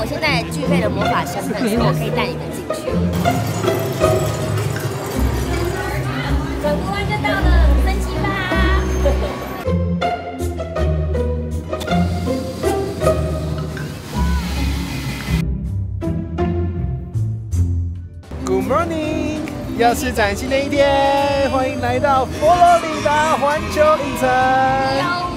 我现在具备了魔法身份，所以我可以带你们进去。又是崭新的一天，欢迎来到佛罗里达环球影城。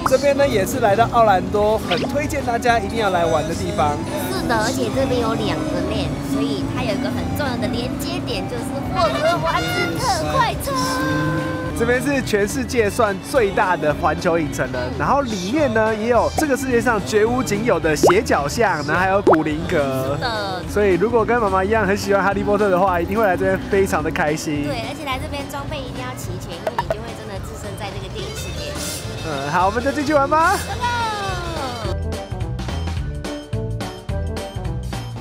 这边呢也是来到奥兰多，很推荐大家一定要来玩的地方。是的，而且这边有两个面，所以它有一个很重要的连接点，就是霍格华兹特快车。这边是全世界算最大的环球影城了，然后里面呢也有这个世界上绝无仅有的斜角巷，然后还有古灵阁。的，所以如果跟妈妈一样很喜欢哈利波特的话，一定会来这边非常的开心。对，而且来这边装备一定要齐全，因为你就会真的置身在这个电影世界里。嗯，好，我们就进去玩吧。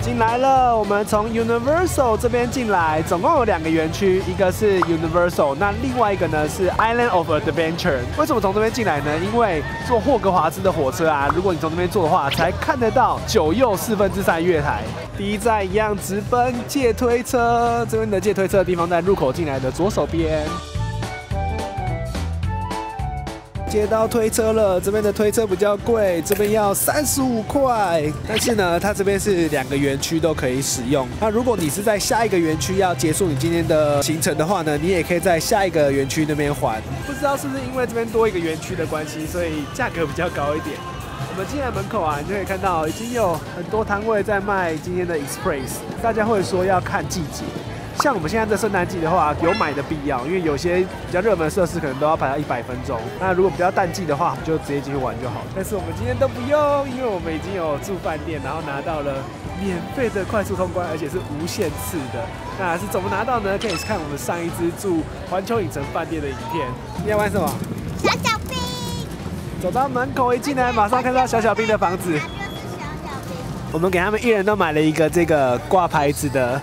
进来了，我们从 Universal 这边进来，总共有两个园区，一个是 Universal，那另外一个呢是 Island of Adventure。为什么从这边进来呢？因为坐霍格华兹的火车啊，如果你从这边坐的话，才看得到九又四分之三月台。第一站一样直奔借推车，这边的借推车的地方在入口进来的左手边。接到推车了，这边的推车比较贵，这边要三十五块。但是呢，它这边是两个园区都可以使用。那如果你是在下一个园区要结束你今天的行程的话呢，你也可以在下一个园区那边还。不知道是不是因为这边多一个园区的关系，所以价格比较高一点。我们进来门口啊，你就可以看到已经有很多摊位在卖今天的 Express。大家会说要看季节。像我们现在这圣诞季的话，有买的必要，因为有些比较热门的设施可能都要排到一百分钟。那如果比较淡季的话，我们就直接进去玩就好。但是我们今天都不用，因为我们已经有住饭店，然后拿到了免费的快速通关，而且是无限次的。那是怎么拿到呢？可以看我们上一支住环球影城饭店的影片。你要玩什么？小小兵，走到门口一进来，马上看到小小兵的房子。我们给他们一人都买了一个这个挂牌子的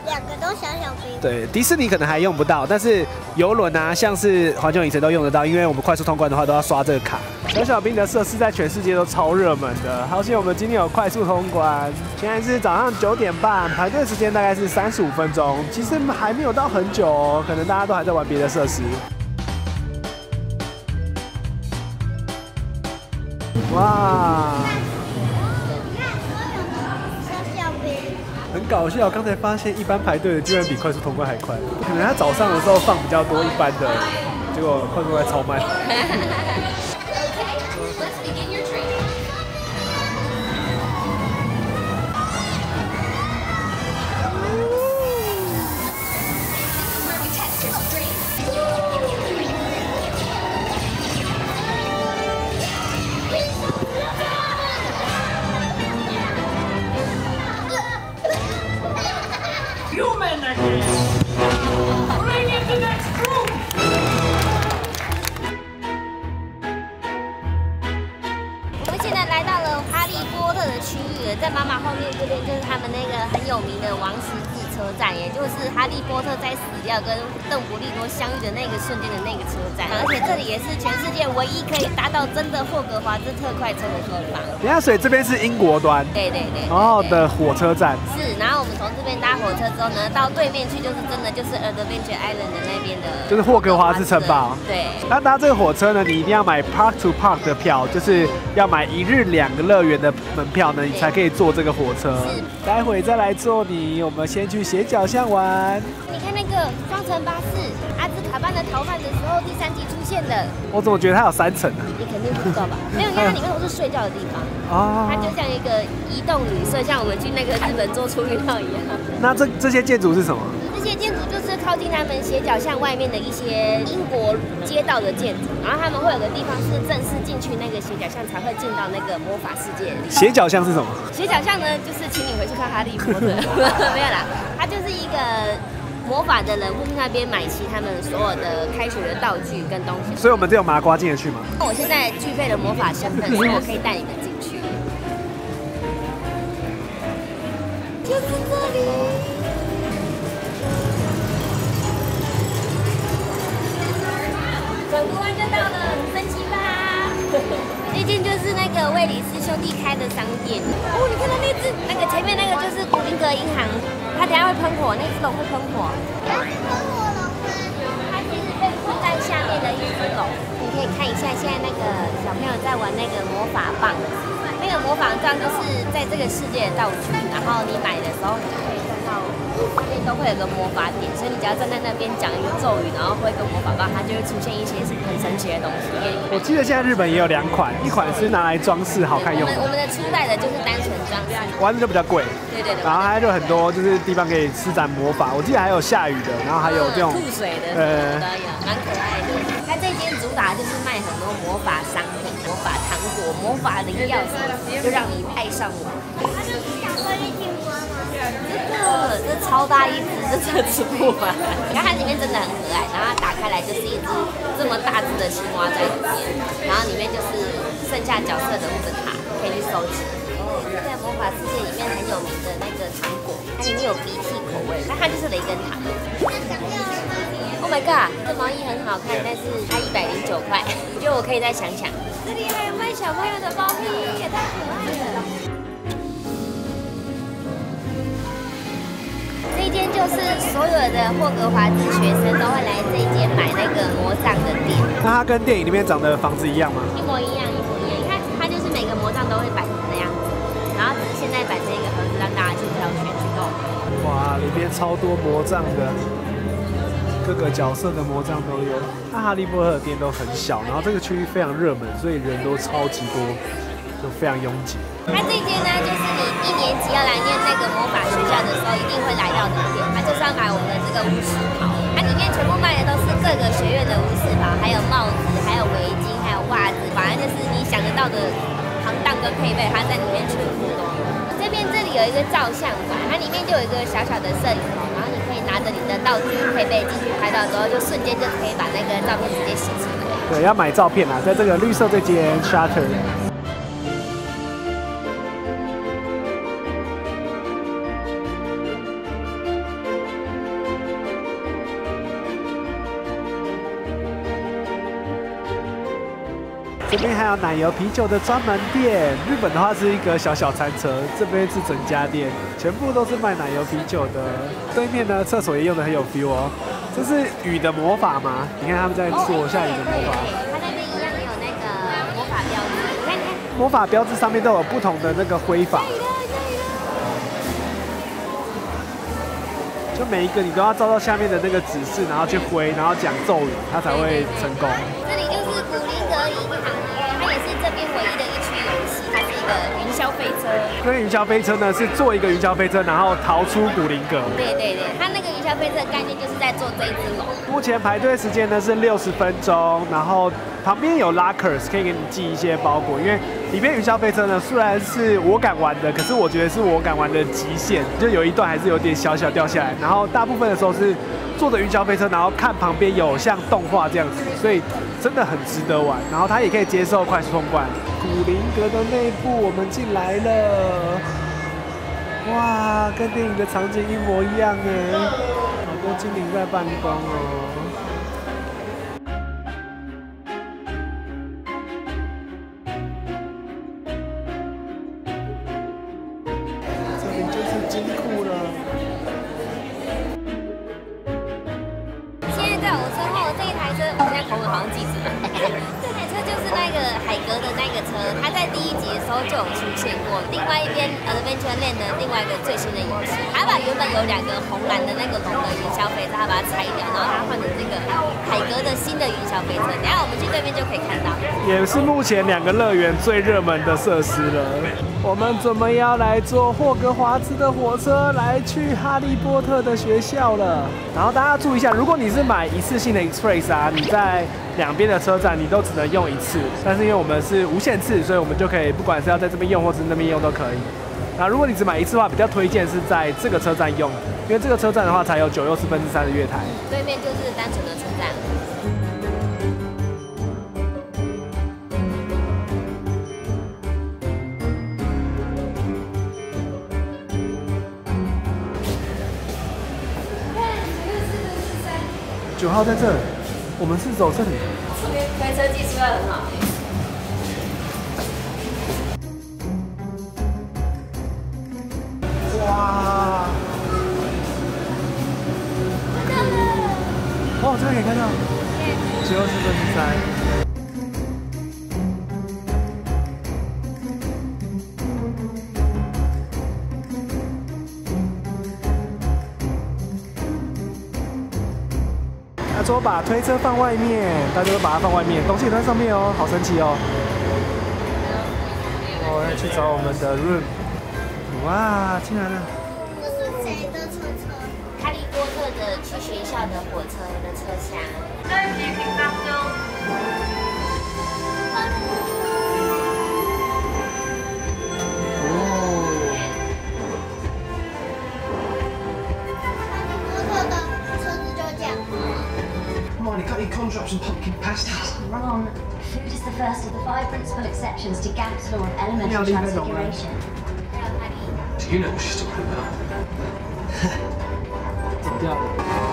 小小兵。对，迪士尼可能还用不到，但是游轮啊，像是环球影城都用得到，因为我们快速通关的话都要刷这个卡。小小兵的设施在全世界都超热门的，好险我们今天有快速通关。现在是早上九点半，排队时间大概是三十五分钟，其实还没有到很久哦，可能大家都还在玩别的设施。哇，搞笑！刚才发现一般排队的居然比快速通关还快，可能他早上的时候放比较多一般的，结果快速通关超慢。我们现在来到了哈利波特的区域了，在妈妈后面这边就是他们那个很有名的王十字车站，也就是哈利波特在死掉跟邓布利多相遇的那个瞬间的那个车站，而且这里也是全世界唯一可以搭到真的霍格华兹特快车的地方。等一下，所以这边是英国端对对对。哦对的火车站，是，从这边搭火车之后呢，到对面去就是真的就是 Adventure Island 的那边的，就是霍格华兹城堡对。那搭这个火车呢，你一定要买 Park to Park 的票，就是要买一日两个乐园的门票呢，你才可以坐这个火车是。待会再来坐你，我们先去斜角巷玩。你看那个双层巴士，阿兹卡班的逃犯的时候，第三集出现的，我怎么觉得它有三层呢、你肯定不知道吧？没有，因为它里面都是睡觉的地方，哦？它就像一个移动旅社，像我们去那个日本做出运号一样。那这这些建筑是什么？这些建筑就是靠近他们斜角巷外面的一些英国街道的建筑，然后他们会有个地方是正式进去那个斜角巷才会进到那个魔法世界里。斜角巷是什么？斜角巷呢，就是请你回去看哈利波特，没有啦，它就是一个魔法的人会去那边买齐他们所有的开学的道具跟东西。所以我们这有麻瓜进得去吗？我现在具备了魔法身份，所以我可以带你们进去。就是这里。转个弯就到了，升级吧！那间就是那个威里斯兄弟开的商店。哦，你看到那只，那个前面那个就是古林格银行，它等下会喷火，那只龙会喷火。它是喷火龙吗？它其实被困在下面的一只龙。你可以看一下，现在那个小朋友在玩那个魔法棒，那个魔法棒就是在这个世界的道具，然后你买的时候你就可以看到那边都会有个魔法点，所以你只要站在那边讲一个咒语，然后挥个魔法棒，它就会出现一些很神奇的东西。我记得现在日本也有两款，一款是拿来装饰好看用的，我们我们的初代的就是单纯装饰，玩的就比较贵。对对对。然后它就很多就是地方可以施展魔法，我记得还有下雨的，然后还有这种吐水的，呃，蛮可爱的。它这间主打就是卖很多魔法商魔法的、药什么，就让你爱上我。它就是巧克力青蛙吗？真的，这超大一只，这真的吃不完。你看它里面真的很可爱，然后它打开来就是一只这么大只的青蛙在里面，然后里面就是剩下角色人物的卡，可以去收集。哦在魔法世界里面很有名的那个糖果，它里面有鼻涕口味，那它就是雷根糖。Oh my god，这毛衣很好看，但是它一百零九块，我觉得我可以再想想。这里还有卖小朋友的包皮，也太可爱了。这一间就是所有的霍格华兹学生都会来这一间买那个魔杖的店。那它跟电影里面长的房子一样吗？一模一样，一模一样。你看，它就是每个魔杖都会摆成那样子，然后只是现在摆成一个盒子让大家去挑选去购买。哇，里面超多魔杖的。各个角色的魔杖都有，那哈利波特的店都很小，然后这个区域非常热门，所以人都超级多，就非常拥挤。它这间呢，就是你一年级要来念那个魔法学校的时候，一定会来到的店。它就是要买我们的这个巫师袍，它里面全部卖的都是各个学院的巫师袍，还有帽子，还有围巾，还有袜子，反正就是你想得到的行当跟配备，它在里面全部都有。这边这里有一个照相馆，它里面就有一个小小的摄影棚，拿着你的道具配备进去拍照之后，就瞬间就可以把那个照片直接洗出来。对，要买照片啊，在这个绿色这间 Shutter。这边还有奶油啤酒的专门店。日本的话是一个小小餐车，这边是整家店，全部都是卖奶油啤酒的。对面呢，厕所也用的很有 feel 哦。这是雨的魔法吗？你看他们在做下雨的魔法。它那边一样有那个魔法标志，魔法标志上面都有不同的那个挥法。就每一个你都要照到下面的那个指示，然后去挥，然后讲咒语，它才会成功。那云霄飞车呢，是坐一个云霄飞车，然后逃出古灵阁。对对对，它那个云霄飞车的概念就是在做这一只龙。目前排队时间呢是六十分钟，然后旁边有 lockers 可以给你寄一些包裹，因为里面云霄飞车呢虽然是我敢玩的，可是我觉得是我敢玩的极限，就有一段还是有点小小掉下来，然后大部分的时候是坐着云霄飞车，然后看旁边有像动画这样子，所以。真的很值得玩，然后它也可以接受快速通关。古灵阁的内部我们进来了，哇，跟电影的场景一模一样哎，好多精灵在办公哦。这里就是金库了。时候就有出现过。另外一边 Adventureland 的另外一个最新的游戏，它把原本有两个红蓝的那个龙的云霄飞车，它把它拆掉，然后它换成这个海格的新的云霄飞车。等下我们去对面就可以看到。也是目前两个乐园最热门的设施了。我们准备要来坐霍格华兹的火车来去哈利波特的学校了。然后大家注意一下，如果你是买一次性的 Express 啊，你在两边的车站你都只能用一次。但是因为我们是无限次，所以我们就可以不管是要在这边用或是那边用都可以。那如果你只买一次的话，比较推荐是在这个车站用，因为这个车站的话才有九又四分之三的月台。对面就是单纯的车站。九号在这，我们是走这里。这边开车技术要很好哇。哦这个可以看到。九二四分之三。把推车放外面，大家都把它放外面，东西也在上面哦，好神奇哦。我要去找我们的 room。哇，进来了。这是谁的车车？哈利波特的去学校的火车的车厢。conjure up some pumpkin pasties. Wrong. Food is the first of the five principal exceptions to Gamp's law of elemental yeah, transfiguration. Do you know what she's talking about? yeah.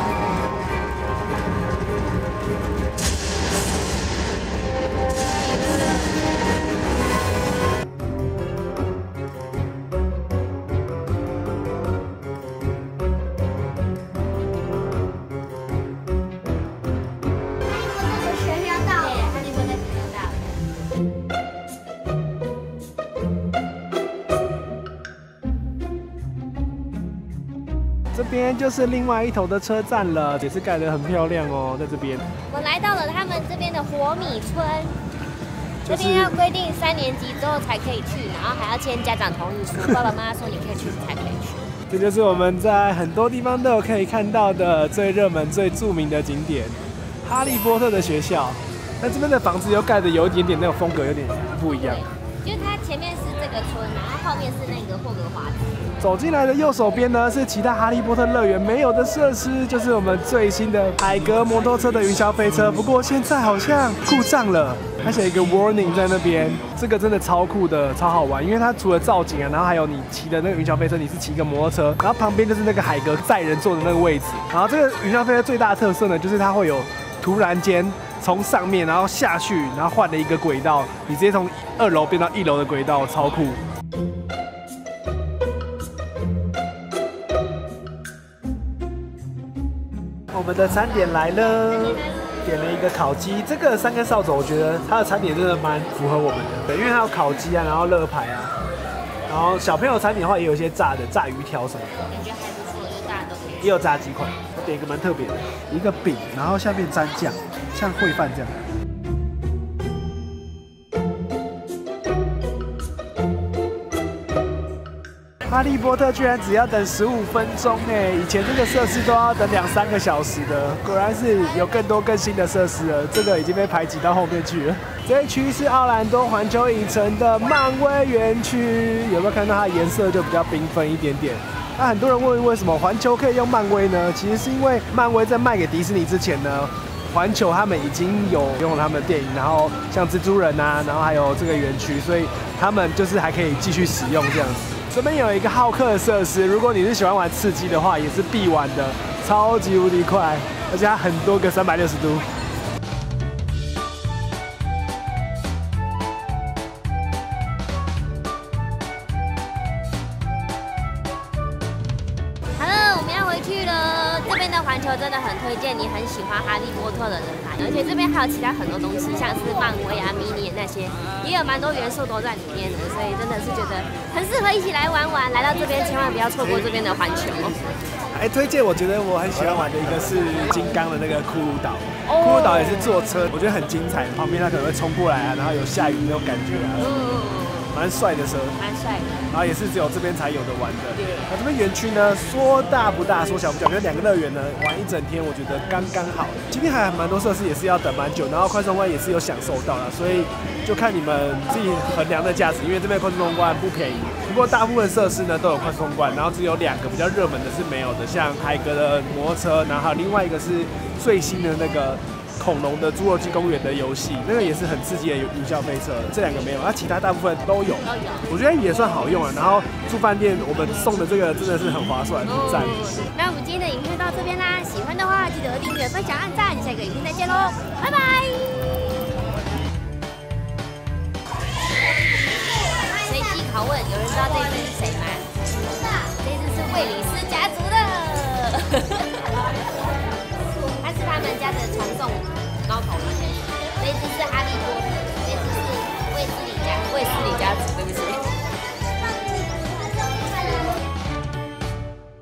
这边就是另外一头的车站了，也是盖得很漂亮哦，在这边。我来到了他们这边的火米村，就是这边要规定三年级之后才可以去，然后还要签家长同意书，爸爸妈妈说你可以去，你才可以去。这就是我们在很多地方都有可以看到的最热门、最著名的景点——哈利波特的学校。但这边的房子又盖的有一点点那种风格，有点不一样。对，就是它前面是这个村，然后后面是那个霍格华兹。走进来的右手边呢，是其他哈利波特乐园没有的设施，就是我们最新的海格摩托车的云霄飞车。不过现在好像故障了，它写一个 warning 在那边。这个真的超酷的，超好玩，因为它除了造景啊，然后还有你骑的那个云霄飞车，你是骑一个摩托车，然后旁边就是那个海格载人坐的那个位置。然后这个云霄飞车最大的特色呢，就是它会有突然间从上面然后下去，然后换了一个轨道，你直接从二楼变到一楼的轨道，超酷。我们的餐点来了，点了一个烤鸡，这个三根扫帚，我觉得它的餐点真的蛮符合我们的，对，因为它有烤鸡啊，然后乐牌啊，然后小朋友餐点的话也有一些炸的炸鱼条什么的，感觉还不错，就大家都可以。也有炸鸡块。我点一个蛮特别的，一个饼，然后下面沾酱，像烩饭这样。哈利波特居然只要等十五分钟哎！以前这个设施都要等两三个小时的，果然是有更多更新的设施了。这个已经被排挤到后面去了。这一区是奥兰多环球影城的漫威园区，有没有看到它的颜色就比较缤纷一点点？那很多人问为什么环球可以用漫威呢？其实是因为漫威在卖给迪士尼之前呢，环球他们已经有用他们的电影，然后像蜘蛛人啊，然后还有这个园区，所以他们就是还可以继续使用这样子。这边有一个好客的设施，如果你是喜欢玩刺激的话，也是必玩的，超级无敌快，而且它很多个三百六十度。欢哈利波特的人来，而且这边还有其他很多东西，像是漫威啊、迷你那些，也有蛮多元素都在里面的，所以真的是觉得很适合一起来玩玩。来到这边千万不要错过这边的环球。哎，推荐我觉得我很喜欢玩的一个是金刚的那个骷髅岛，哦骷髅岛也是坐车，我觉得很精彩，旁边它可能会冲过来啊，然后有下雨那种感觉啊，嗯，蛮帅的车。蛮帅的。然后也是只有这边才有的玩的。对那这边园区呢，说大不大，说小不小，因为两个乐园呢玩一整天，我觉得刚刚好。今天还蛮多设施也是要等蛮久，然后快速通关也是有享受到了，所以就看你们自己衡量的价值，因为这边快速通关不便宜。不过大部分设施呢都有快速通关，然后只有两个比较热门的是没有的，像海格的摩托车，然后还有另外一个是最新的那个。恐龙的侏罗纪公园的游戏，那个也是很刺激的云霄飞车，这两个没有，那、其他大部分都有。我觉得也算好用啊。然后住饭店，我们送的这个真的是很划算，很赞。那我们今天的影片就到这边啦，喜欢的话记得订阅、分享、按赞，下个影片再见喽，拜拜。随机拷问，有人知道这只是谁吗？这只是卫里斯家族的，他们家的传送猫头鹰的。这只是哈利波特，这只是卫斯理家卫斯理家族，对不起。